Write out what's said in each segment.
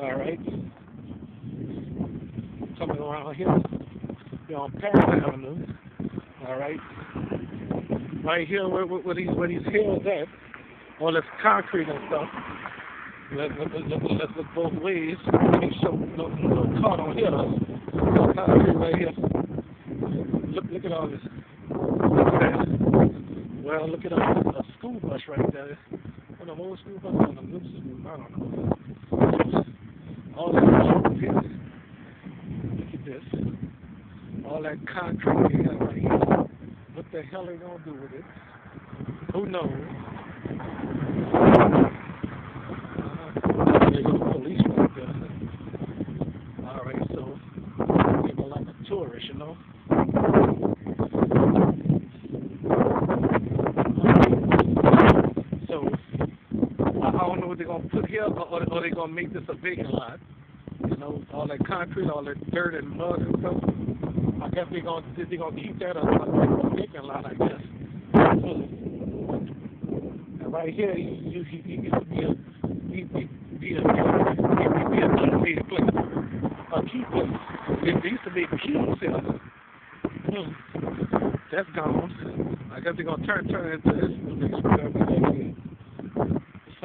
All right. Coming around here. You're on Paris Avenue. All right. Right here where, where, these where these hills at, all this concrete and stuff. Let, let, let, let, let's look both ways. Make sure no, no car don't hit us. No concrete right here. Look look at all this. Look at that. Well, look at a, a school bus right there. What a whole school bus on a new school. I don't know. All that here. Look at this. All that concrete they got right here. What the hell are they gonna do with it? Who knows? Uh, there's a police right there. All right, so they go like a tourist, you know. So I, don't know what they're gonna put here, or, or, or they gonna make this a vacant lot. You know, all that concrete, all that dirt and mud and stuff. I guess they're gonna they're gonna keep that a, a vacant lot, I guess. And right here, you you you, used to be a be be be a be, a key place, a key place. It used to be a key center. Hmm. That's gone. I guess they're gonna turn turn it into this new big square. but that's it.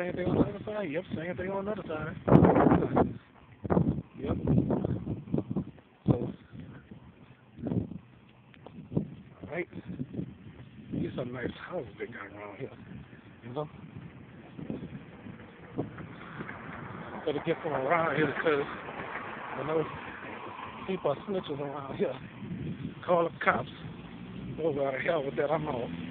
Same thing on the other side. Yep, same thing on the other side. Yep. So, right. These are nice houses they got around here. You know. Better get from around here because you know people are snitches around here. Call the cops. Oh, well, hell with that. I'm off.